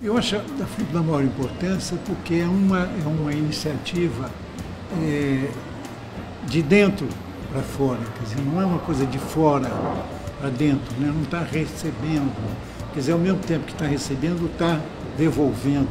Eu acho da FIP da maior importância porque é uma, é uma iniciativa é, de dentro para fora, quer dizer, não é uma coisa de fora para dentro, né? não está recebendo. Quer dizer, ao mesmo tempo que está recebendo, está devolvendo.